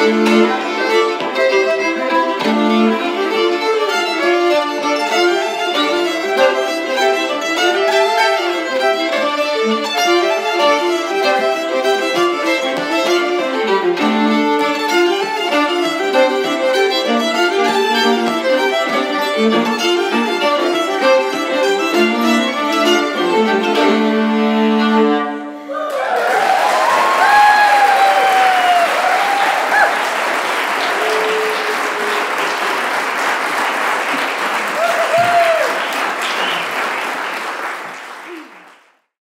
Música